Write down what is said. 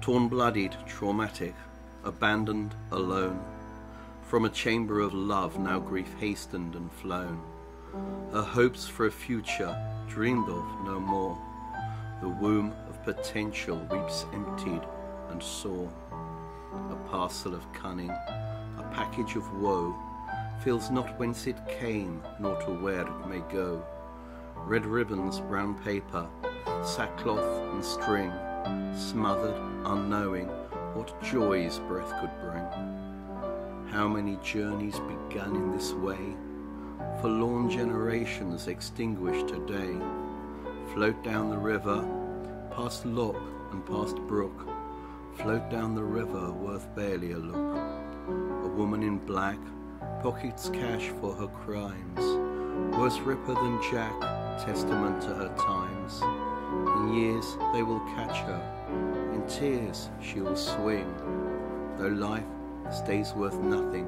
Torn bloodied, traumatic, abandoned, alone. From a chamber of love, now grief hastened and flown. Her hopes for a future, dreamed of no more. The womb of potential weeps emptied and sore. A parcel of cunning, a package of woe, feels not whence it came, nor to where it may go. Red ribbons, brown paper, sackcloth and string, smothered, unknowing what joys breath could bring. How many journeys begun in this way, forlorn generations extinguished today, float down the river, past lock and past brook, float down the river worth barely a look. A woman in black pockets cash for her crimes, worse ripper than Jack, testament to her times. In years they will catch her, in tears she will swing, though life stays worth nothing